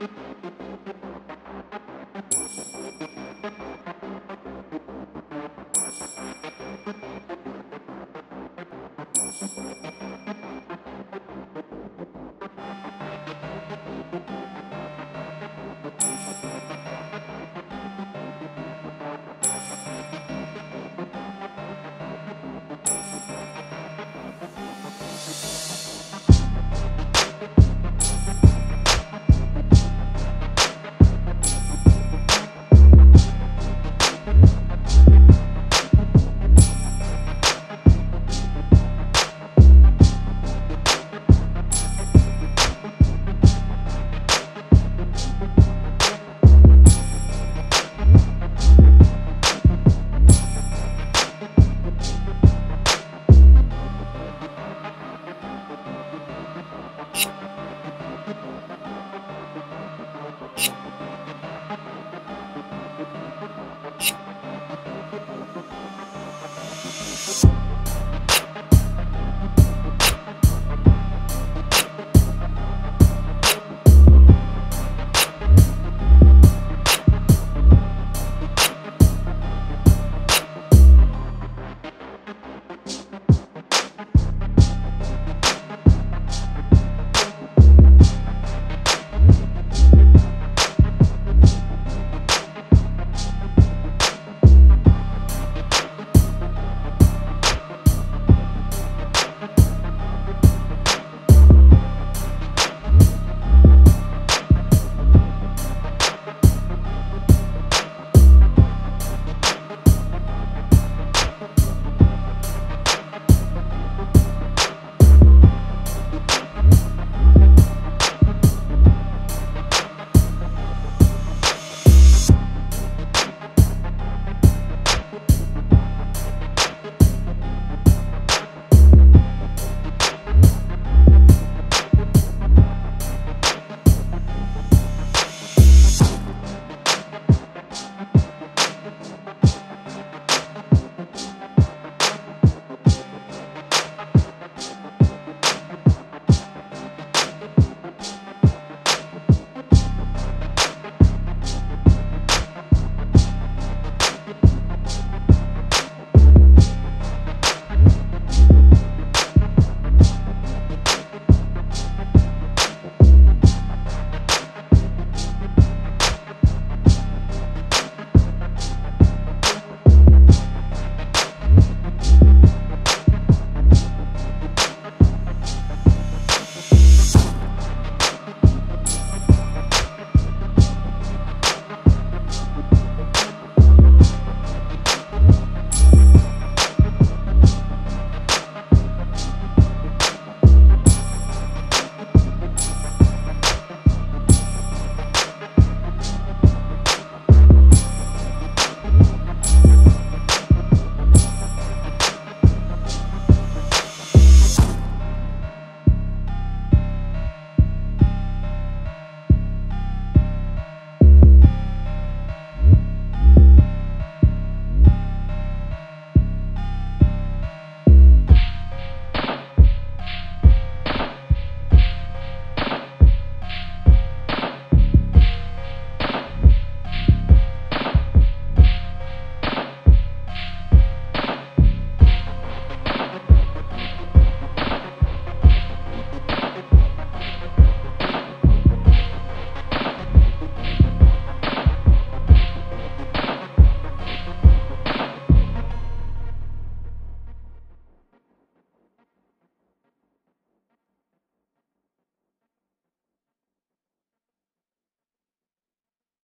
Thank you. you